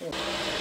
Yeah.